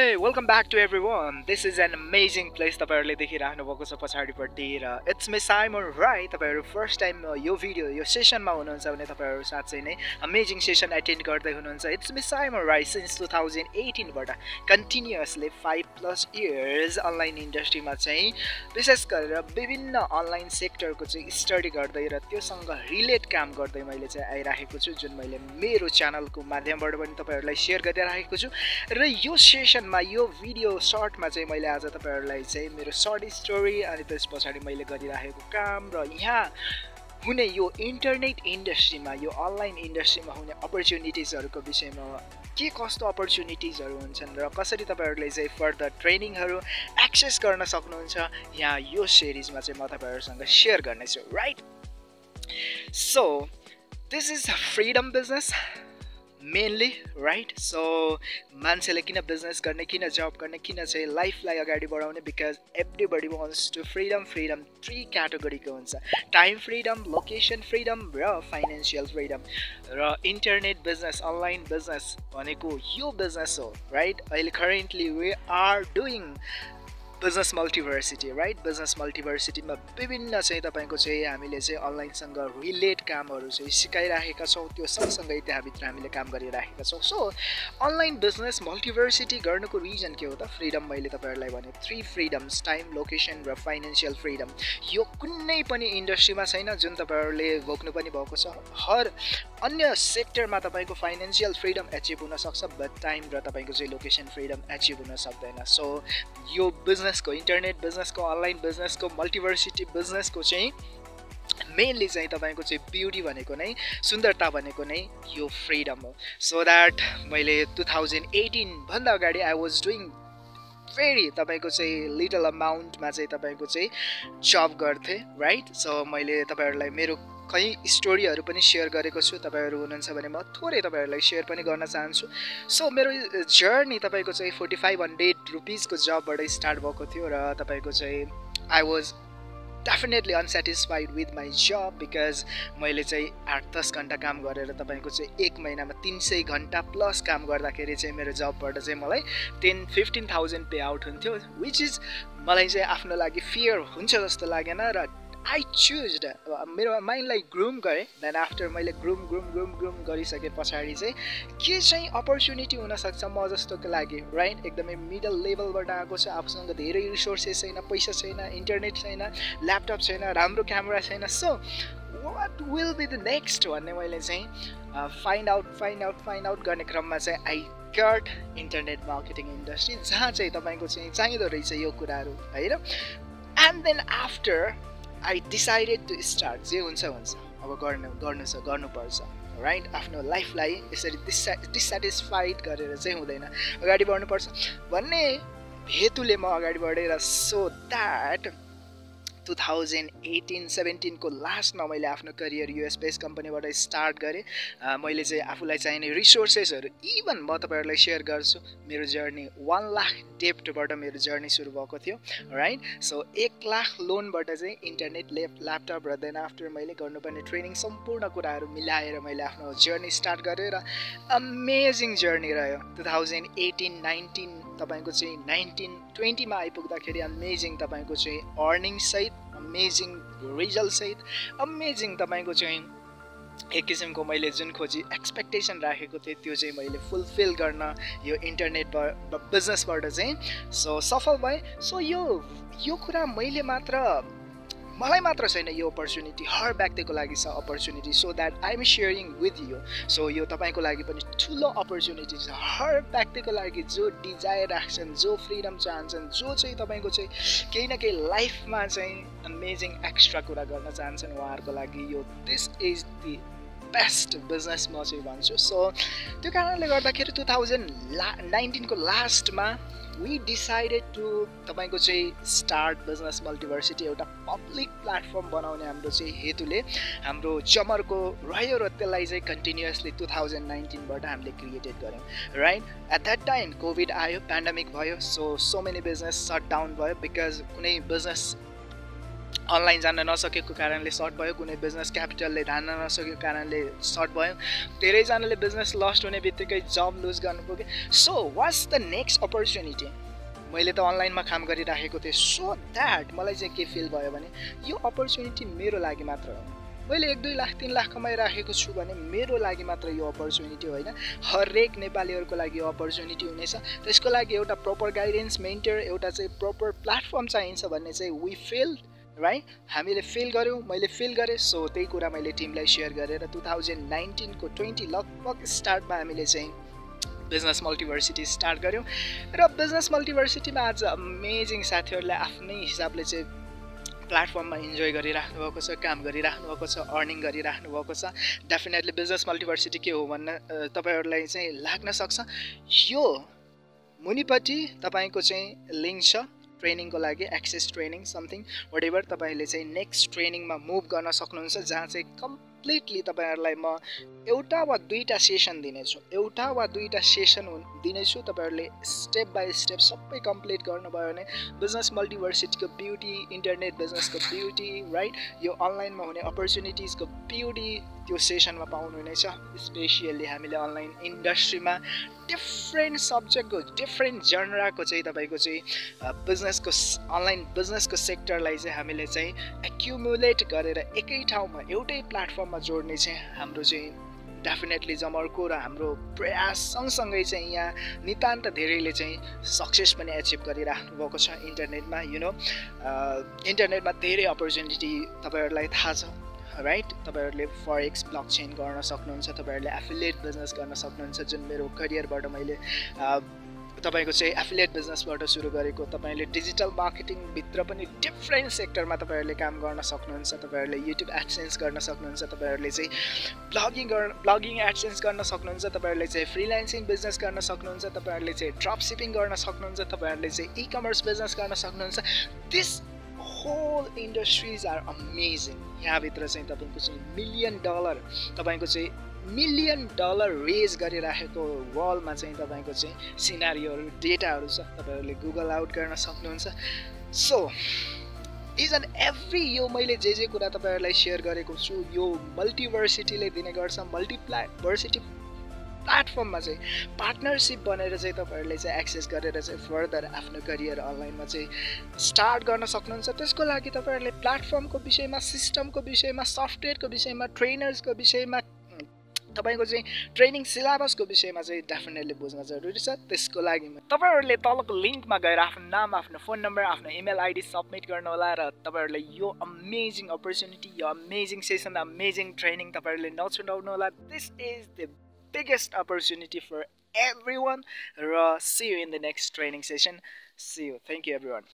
Hey, welcome back to everyone. This is an amazing place तपाईँहरूले देखिराख्नु भएको छ पछाडिपट्टि र इट्स मे साइमन राई तपाईँहरू फर्स्ट टाइम यो भिडियो यो सेसनमा हुनुहुन्छ भने तपाईँहरू साँच्चै नै अमेजिङ सेसन एटेन्ड गर्दै हुनुहुन्छ it's me Simon Rai since two thousand एटिनबाट continuously five plus years online इन्डस्ट्रीमा चाहिँ विशेष गरेर विभिन्न अनलाइन सेक्टरको चाहिँ स्टडी गर्दै र त्योसँग रिलेट काम गर्दै मैले चाहिँ आइराखेको छु जुन मैले मेरो च्यानलको माध्यमबाट पनि तपाईँहरूलाई सेयर गरिराखेको छु र यो सेसन मा यो भिडियो सर्टमा चाहिँ मैले आज तपाईँहरूलाई चाहिँ मेरो सर्ट स्टोरी अनि त्यस पछाडि मैले गरिराखेको काम र यहाँ हुने यो इन्टरनेट इन्डस्ट्रीमा यो अनलाइन इन्डस्ट्रीमा हुने अपर्च्युनिटिजहरूको विषयमा के कस्तो अपर्च्युनिटिजहरू हुन्छन् र कसरी तपाईँहरूले चाहिँ फर्दर ट्रेनिङहरू एक्सेस गर्न सक्नुहुन्छ यहाँ यो सिरिजमा चाहिँ म तपाईँहरूसँग सेयर गर्नेछु right so this is freedom business mainly right so मान्छेले किन बिजनेस गर्ने किन जब गर्ने किन चाहिँ लाइफलाई अगाडि बढाउने? Because every wants to freedom freedom three क्याटेगोरीको हुन्छ. टाइम फ्रिडम लोकेसन फ्रिडम र फाइनेन्सियल फ्रिडम र इन्टरनेट बिजनेस अनलाइन बिजनेस भनेको यो बिजनेस हो राइट अहिले currently we are doing business multiversity right business मल्टिभर्सिटीमा विभिन्न चाहिँ तपाईँको चाहिँ हामीले चाहिँ अनलाइनसँग रिलेट कामहरू चाहिँ सिकाइराखेका छौँ। त्यो सँगसँगै त्यहाँभित्र हामीले काम गरिराखेका छौँ। सो अनलाइन बिजनेस मल्टिभर्सिटी गर्नुको रिजन के हो त? फ्रिडम मैले तपाईँहरूलाई भने थ्री फ्रिडम्स टाइम लोकेसन र फाइनेन्सियल फ्रिडम यो कुनै पनि इन्डस्ट्रीमा छैन जुन तपाईँहरूले भोग्नु पनि भएको छ। हर अन्य सेक्टरमा तपाईँको फाइनेन्सियल फ्रिडम एचिभ हुनसक्छ बट टाइम र तपाईँको चाहिँ लोकेसन फ्रिडम एचिभ हुन सक्दैन। सो यो बिजनेस बिजनेसको इन्टरनेट बिजनेसको अनलाइन बिजनेसको मल्टिभर्सिटी बिजनेसको चाहिँ मेनली चाहिँ तपाईँको चाहिँ ब्युटी भनेको नै सुन्दरता भनेको नै यो फ्रिडम हो। सो द्याट मैले टु थाउजन्ड एटिनभन्दा अगाडि आई वाज डुइङ भेरी तपाईँको चाहिँ लिटल अमाउन्टमा चाहिँ तपाईँको चाहिँ जब गर्थेँ राइट सो मैले तपाईँहरूलाई मेरो कहीँ स्टोरीहरू पनि सेयर गरेको छु तपाईँहरू हुनुहुन्छ भने म थोरै तपाईँहरूलाई सेयर पनि गर्न चाहन्छु। सो मेरो जर्नी तपाईँको चाहिँ फोर्टी फाइभ हन्ड्रेड रुपिजको जबबाट स्टार्ट भएको थियो र तपाईँको चाहिँ I was definitely unsatisfied with my job because मैले चाहिँ आठ दस घन्टा काम गरेर तपाईँको चाहिँ एक महिनामा तिन सय घन्टा प्लस काम गर्दाखेरि चाहिँ मेरो जबबाट चाहिँ मलाई ten fifteen thousand pay out हुन्थ्यो विच इज मलाई चाहिँ आफ्नो लागि फियर हुन्छ जस्तो लागेन र आई चुज मेरो माइन्डलाई ग्रुम गरेँ देन आफ्टर मैले ग्रुम ग्रुम ग्रुम ग्रुम गरिसके पछाडि चाहिँ के चाहिँ अपर्च्युनिटी हुनसक्छ म जस्तोको लागि राइट एकदमै मिडल लेभलबाट आएको छ आफूसँग धेरै रिसोर्सेस छैन पैसा छैन इन्टरनेट छैन ल्यापटप छैन राम्रो क्यामेरा छैन so what will be the next भन्ने मैले चाहिँ find out find out find out गर्ने क्रममा चाहिँ I cut internet marketing industry जहाँ चाहिँ तपाईँको चाहिँ चाहिँदो रहेछ यो कुराहरू होइन? And then after I decided to start जे हुन्छ हुन्छ। अब गर्नु गर्नु छ गर्नुपर्छ। राइट आफ्नो लाइफलाई यसरी डिसा डिसेटिस्फाइड गरेर चाहिँ हुँदैन। अगाडि बढ्नुपर्छ। भन्ने हेतुले म अगाडि बढेर so that two thousand eighteen सेभेन्टिनको लास्टमा मैले आफ्नो करियर युएस बेस कम्पनीबाट स्टार्ट गरेँ। मैले चाहिँ आफूलाई चाहिने रिसोर्सेसहरू इभन म तपाईँहरूलाई सेयर गर्छु। मेरो जर्नी वान लाख डेप्टबाट मेरो जर्नी सुरु भएको थियो राइट सो एक लाख लोनबाट चाहिँ इन्टरनेट ल्याप ल्यापटप र देन आफ्टर मैले गर्नुपर्ने ट्रेनिङ सम्पूर्ण कुराहरू मिलाएर मैले आफ्नो जर्नी स्टार्ट गरेँ र अमेजिङ जर्नी रह्यो। टु थाउजन्ड एटिन नाइन्टिन तपाईँको चाहिँ नाइन्टिन ट्वेन्टीमा आइपुग्दाखेरि अमेजिङ तपाईँको चाहिँ अर्निङसहित अमेजिङ रिजल्टसहित अमेजिङ तपाईँको चाहिँ एक किसिमको मैले जुन खोजी एक्सपेक्टेसन राखेको थिएँ त्यो चाहिँ मैले फुलफिल गर्न यो इन्टरनेटबाट बिजनेसबाट चाहिँ सो सफल भएँ। सो यो यो कुरा मैले मात्र मलाई मात्र छैन यो अपर्च्युनिटी हर व्यक्तिको लागि छ opportunity so that I am sharing with you so यो तपाईँको लागि पनि ठुलो अपर्च्युनिटी छ हर व्यक्तिको लागि जो डिजायर राख्छन् जो फ्रिडम चाहन्छन् जो चाहिँ तपाईँको चाहिँ केही न केही लाइफमा चाहिँ अमेजिङ एक्स्ट्रा कुरा गर्न चाहन्छन् उहाँहरूको लागि यो this is the best business म चाहिँ भन्छु। सो त्यो कारणले गर्दाखेरि टु थाउजन्ड ला नाइन्टिनको लास्टमा वी डिसाइडेड टु तपाईँको चाहिँ स्टार्ट बिजनेस मल्टिभर्सिटी एउटा पब्लिक प्लेटफर्म बनाउने हाम्रो चाहिँ हेतुले हाम्रो चमरको रह्यो र त्यसलाई चाहिँ कन्टिन्युसली टु थाउजन्ड नाइन्टिनबाट हामीले क्रिएटेड गऱ्यौँ। Right at that time covid आयो पेन्डामिक भयो so so many business shut down भयो बिकज कुनै बिजनेस अनलाइन जान नसकेको कारणले सर्ट भयो कुनै बिजनेस क्यापिटलले धान्न नसकेको कारणले सर्ट भयो। धेरैजनाले बिजनेस लस्ट हुने बित्तिकै जब लुज गर्नु पुग्यो। So what's the next opportunity मैले त अनलाइनमा काम गरिराखेको थिएँ। सो द्याट मलाई चाहिँ के फिल भयो भने यो अपर्च्युनिटी मेरो लागि मात्र हो। मैले एक दुई लाख तिन लाख कमाइराखेको छु भने मेरो लागि मात्र यो अपर्च्युनिटी होइन। हरेक नेपालीहरूको लागि यो अपर्च्युनिटी हुनेछ। त्यसको लागि एउटा प्रपर गाइडेन्स मेन्टर एउटा चाहिँ प्रपर प्लेटफर्म चाहिन्छ भन्ने चाहिँ वी फिल राइट हामीले फिल गऱ्यौँ मैले फिल गरेँ सो त्यही कुरा मैले टिमलाई सेयर गरेर टु थाउजन्ड नाइन्टिनको ट्वेन्टी लगभग स्टार्टमा हामीले चाहिँ बिजनेस मल्टिभर्सिटी स्टार्ट गऱ्यौँ र बिजनेस मल्टिभर्सिटीमा आज अमेजिङ साथीहरूले आफ्नै हिसाबले चाहिँ प्लेटफर्ममा इन्जोय गरिराख्नु भएको छ काम गरिराख्नु भएको छ अर्निङ गरिराख्नु भएको छ। डेफिनेटली बिजनेस मल्टिभर्सिटी के हो भन्न तपाईँहरूलाई चाहिँ लाग्न सक्छ। यो मुनिपट्टि तपाईँको चाहिँ लिङ्क छ। ट्रेनिङको लागि access training something whatever तपाईँले चाहिँ नेक्स्ट ट्रेनिङमा मुभ गर्न सक्नुहुन्छ जहाँ चाहिँ कम् कम्प्लिटली तपाईँहरूलाई म एउटा वा दुईवटा सेसन दिनेछु। एउटा वा दुईवटा सेसन दिनेछु तपाईँहरूले स्टेप बाई स्टेप सबै कम्प्लिट गर्नुभयो भने बिजनेस मल्टिभर्सिटीको ब्युटी इन्टरनेट बिजनेसको ब्युटी राइट यो अनलाइनमा हुने अपर्च्युनिटिजको ब्युटी त्यो सेसनमा पाउनुहुनेछ स्पेसियल्ली हामीले अनलाइन इन्डस्ट्रीमा डिफ्रेन्ट सब्जेक्टको डिफ्रेन्ट जनराको चाहिँ तपाईँको चाहिँ बिजनेसको अनलाइन बिजनेसको सेक्टरलाई चाहिँ हामीले चाहिँ एक्युमुलेट गरेर एकै ठाउँमा एउटै प्लेटफर्ममा जोड्ने चाहिँ हाम्रो चाहिँ डेफिनेटली जमर्को र हाम्रो प्रयास सँगसँगै चाहिँ यहाँ नितान्त धेरैले चाहिँ सक्सेस पनि एचिभ गरिराख्नु भएको छ इन्टरनेटमा यु नो इन्टरनेटमा धेरै अपर्च्युनिटी तपाईँहरूलाई थाहा छ। राइट तपाईँहरूले फरेक्स ब्लक चेन गर्न सक्नुहुन्छ तपाईँहरूले एफिलिएट बिजनेस गर्न सक्नुहुन्छ जुन मेरो करियरबाट मैले तपाईँको चाहिँ एफिलिएट बिजनेसबाट सुरु गरेको तपाईँले डिजिटल मार्केटिङभित्र पनि डिफ्रेन्ट सेक्टरमा तपाईँहरूले काम गर्न सक्नुहुन्छ तपाईँहरूले युट्युब एडसेन्स गर्न सक्नुहुन्छ तपाईँहरूले चाहिँ ब्लगिङ गर्न ब्लगिङ एडसेन्स गर्न सक्नुहुन्छ तपाईँहरूले चाहिँ फ्रिलान्सिङ बिजनेस गर्न सक्नुहुन्छ तपाईँहरूले चाहिँ ड्रप सिपिङ गर्न सक्नुहुन्छ तपाईँहरूले चाहिँ इ कमर्स बिजनेस गर्न सक्नुहुन्छ। This whole industries are amazing यहाँभित्र चाहिँ तपाईँको चाहिँ मिलियन डलर तपाईँको चाहिँ मिलियन डलर रेज गरिराखेको वर्ल्डमा चाहिँ तपाईँको चाहिँ सिनारीहरू डेटाहरू छ। तपाईँहरूले गुगल आउट गर्न सक्नुहुन्छ। सो इज एन्ड एभ्री यो मैले जे जे कुरा तपाईँहरूलाई सेयर गरेको छु यो मल्टिभर्सिटीले दिने गर्छ। मल्टिप्ला भर्सिटी प्लेटफर्ममा चाहिँ पार्टनरसिप बनेर चाहिँ तपाईँहरूले चाहिँ एक्सेस गरेर चाहिँ फर्दर आफ्नो करियर अनलाइनमा चाहिँ स्टार्ट गर्न सक्नुहुन्छ। त्यसको लागि तपाईँहरूले प्लेटफर्मको विषयमा सिस्टमको विषयमा सफ्टवेयरको विषयमा ट्रेनर्सको विषयमा तपाईँको चाहिँ ट्रेनिङ सिलेबसको विषयमा चाहिँ डेफिनेटली बुझ्न जरुरी छ। त्यसको लागि तपाईँहरूले तलको लिङ्कमा गएर आफ्नो नाम आफ्नो फोन नम्बर आफ्नो इमेल आइडी सब्मिट गर्नु होला र तपाईँहरूले यो अमेजिङ अपर्च्युनिटी यो अमेजिङ सेसन अमेजिङ ट्रेनिङ तपाईँहरूले नछुटाउनु होला this is the biggest opportunity for everyone. See you in the next training session. See you. Thank you, everyone.